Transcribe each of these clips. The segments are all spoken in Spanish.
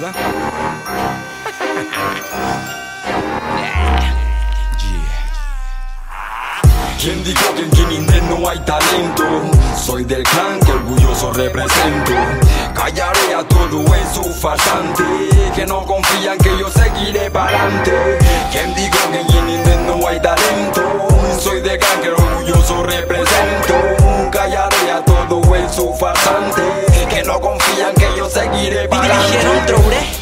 ¿verdad? ¿Quién dijo que en Kininde no hay talento? Soy del clan que orgulloso represento. Callaré a todo eso farsante que no confían que yo seguiré para adelante. ¿Quién dijo que en Kininde no hay talento? Soy del clan que orgulloso represento. Callaré a todo eso farsante que no confían que yo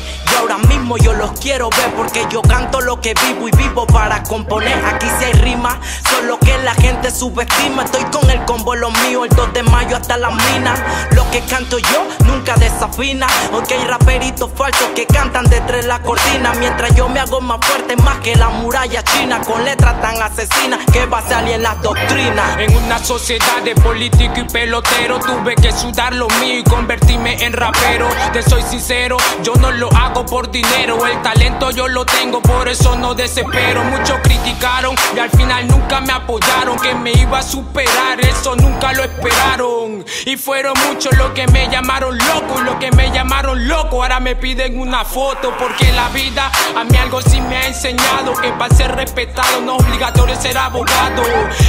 yo los quiero ver porque yo canto lo que vivo y vivo para componer. Aquí si hay rima, solo que la gente subestima. Estoy con el combo lo mío, el 2 de mayo hasta las minas. Lo que canto yo nunca desafina. Aunque hay raperitos falsos que cantan detrás de la cortina. Mientras yo me hago más fuerte, más que la muralla china. Con letras tan asesinas que va a salir en las doctrinas. En una sociedad de político y pelotero, tuve que sudar lo mío y convertirme en rapero. Te soy sincero, yo no lo hago por dinero. El talento yo lo tengo, por eso no desespero. Muchos criticaron y al final nunca me apoyaron. Que me iba a superar, eso nunca lo esperaron. Y fueron muchos los que me llamaron loco y los que me llamaron loco. Ahora me piden una foto porque la vida a mí algo sí me ha enseñado. Que para ser respetado no es obligatorio ser abogado.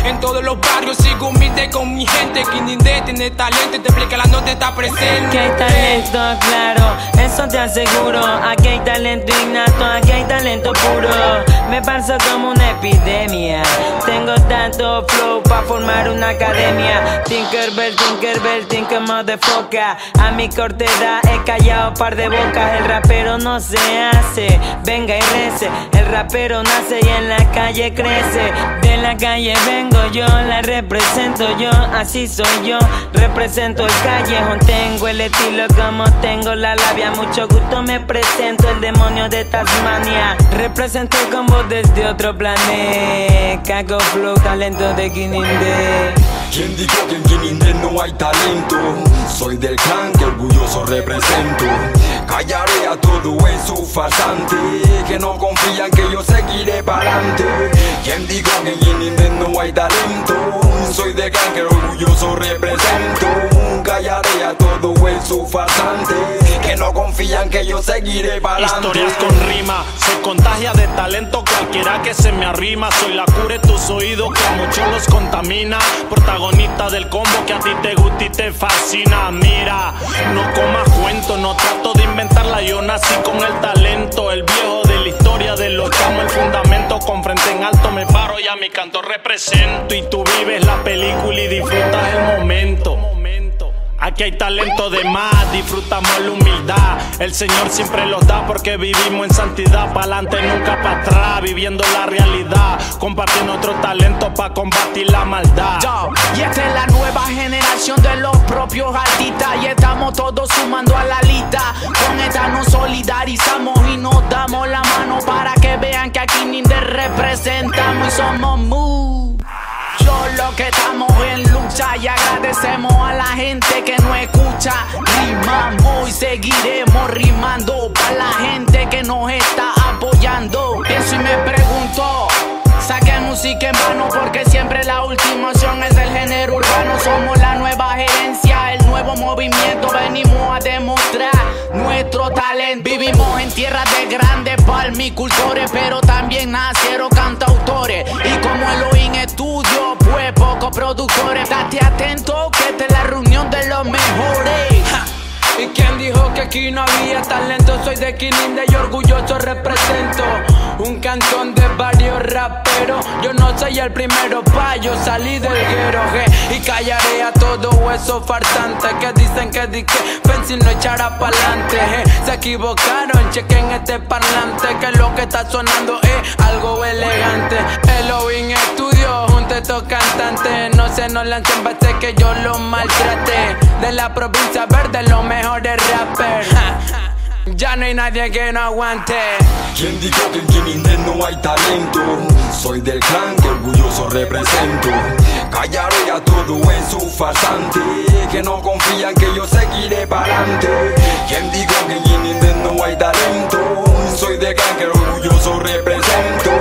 En todos los barrios sigo humilde con mi gente. Quien tiene talento te explica la nota está presente. Que hay talento, claro, eso te aseguro. Aquí hay talento innato, aquí hay talento puro. Me paso como una epidemia. Tengo tanto flow para formar una academia. Tinkerbell, Tinkerbell, Tinker foca A mi corta edad he callado par de bocas. El rapero no se hace, venga y rece. El rapero nace y en la calle crece. De la calle vengo yo, la represento yo. Así soy yo, represento el callejón. Tengo el estilo como tengo la labia. Mucho gusto me presento el demonio de Tasmania. Represento el combo desde otro planeta. Cago flow, talento de Kininde. ¿Quién dijo que en Kininde no hay talento? Soy del clan que orgulloso represento. Callaré a todo eso farsante que no confían que yo seguiré para adelante. ¿Quién dijo que en no hay talento? Soy del clan que orgulloso represento. Callaré a todo eso farsante que no confían que yo seguiré Historias con rima, se contagia de talento cualquiera que se me arrima. Soy la cura de tus oídos que a muchos los contamina. Protagonista del combo que a ti te gusta y te fascina. Mira, no comas cuento, no trato de inventarla. Yo nací con el talento, el viejo de historia de los chamos, el fundamento. Con frente en alto me paro y a mi canto represento. Y tú vives la película y disfrutas el momento. Aquí hay talento de más, disfrutamos la humildad. El Señor siempre los da porque vivimos en santidad. Pa'lante, nunca para atrás, viviendo la realidad. Compartiendo nuestro talento para combatir la maldad. y esta es la nueva generación de los propios artistas. Y estamos todos sumando a la lista. Con esta nos solidarizamos representamos y somos muy lo que estamos en lucha y agradecemos a la gente que nos escucha. Rimamos y seguiremos rimando para la gente que nos está apoyando. Pienso y me pregunto. Saque música en vano porque siempre la última opción es el género urbano. Somos la nueva gerencia, el nuevo movimiento. Venimos a demostrar nuestro talento. Vivimos en tierras de grandes palmicultores, pero también nacieron Y como Elohim estudio, pues pocos productores. Date atento que esta es la reunión de los mejores. ¿Y quién dijo que aquí no había talento? Soy de Quininde y orgulloso represento un cantón de varios raperos. Yo no soy el primero pa' yo salí del guero y callaré a todo eso farsantes que dicen que di que Pencil no echará pa'lante. Se equivocaron, chequen este parlante que lo que está sonando es algo elegante. Elohim Studio junto a estos cantantes no se nos lancen base que yo los maltrate. De la provincia verde, los mejores rappers. Ya no hay nadie que no aguante. ¿Quién dijo que en Kininde no hay talento? Soy del clan que orgulloso represento. Callaré a todo eso farsante que no confían que yo seguiré para adelante. ¿Quién dijo que en Kininde no hay talento? Soy del clan que orgulloso represento.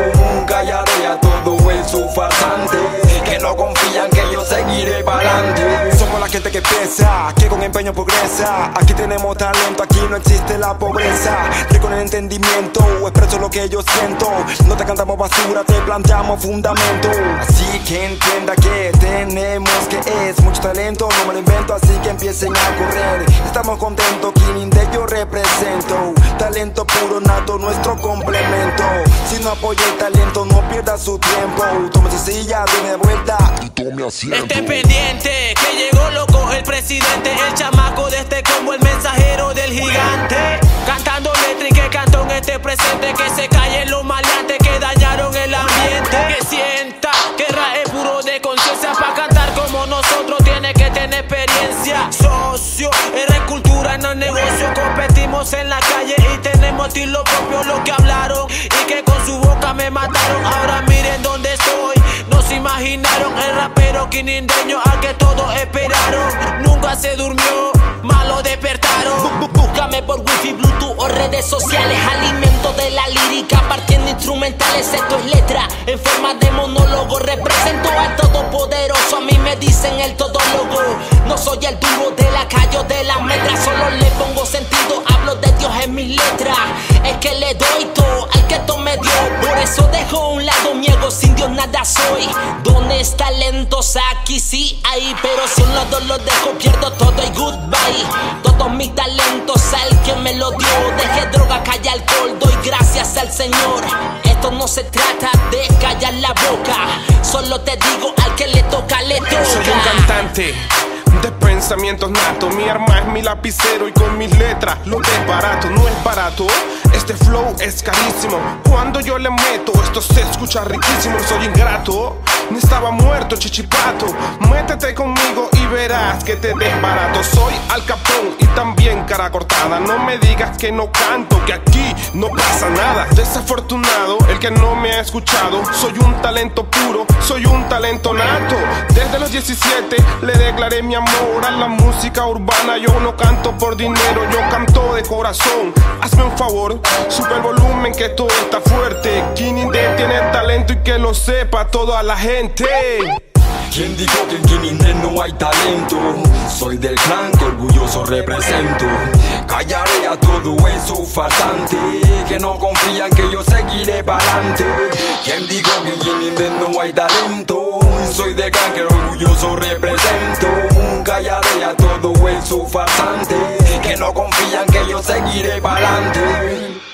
Callaré a todo eso farsante que no confían que yo seguiré para adelante. Somos la gente que piensa que con empeño progresa. Aquí tenemos talento, aquí no existe la pobreza. Que con el entendimiento expreso lo que yo siento. No te cantamos basura, te planteamos fundamento. Así que entienda que tenemos que es mucho talento, no me lo invento, así que empiecen a correr. Estamos contentos, de yo represento. Talento puro, nato, nuestro complemento. Si no apoya el talento, no pierda su tiempo. Tome su silla, de vuelta y tome asiento. Esté pendiente, que llegó loco el presidente, el chamaco de este como el mensajero del gigante. Cantando letra que cantó en este presente, que se callen los maleantes que dañaron el ambiente. Que sienta que es puro de conciencia para cantar como nosotros tiene que tener experiencia. Socio, es cultura, no negocio, competimos en la calle y tenemos estilo propio lo que hablaron y que con su boca me mataron. Ahora miren dónde estoy. No se imaginaron el rapero quinindeño al que todos esperaron. Se durmió, malo despertaron. Búscame por wifi, bluetooth o redes sociales. Alimento de la lírica partiendo instrumentales. Esto es letra en forma de monólogo. Represento al todopoderoso. A mí me dicen el todólogo. No soy el duro de la calle o de la metra. Solo le pongo sentido. Hablo de Dios en mis letras. Es que le doy todo al que todo me dio. Por eso dejo a un lado mi nada soy. ¿Dónde está lentos? Aquí sí hay. Pero si un lado lo dejo, pierdo todo y goodbye. Todos mis talentos al que me lo dio. Dejé droga, calla alcohol. Doy gracias al Señor. Esto no se trata de callar la boca. Solo te digo al que le toca, le toca. Soy un cantante de pensamientos natos. Mi arma es mi lapicero y con mis letras lo barato no es barato. Este flow es carísimo. Cuando yo le meto, esto se escucha riquísimo. Soy ingrato, estaba muerto, chichipato. Métete conmigo y verás que te desbarato. Soy Al Capón y también cara cortada. No me digas que no canto, que aquí no pasa nada. Desafortunado, el que no me ha escuchado. Soy un talento puro, soy un talento nato. Desde los 17 le declaré mi amor a la música urbana. Yo no canto por dinero, yo canto de corazón. Hazme un favor, super volumen que todo está fuerte. Kininde tiene talento y que lo sepa toda la gente. ¿Quién dijo que en Kininde no hay talento? Soy del clan que orgulloso represento. Callaré a todo eso farsante que no confían que yo seguiré para adelante. ¿Quién dijo que en Kininde no hay talento? Soy del clan que orgulloso represento. Callaré a todo eso farsante que no confían que yo seguiré para adelante.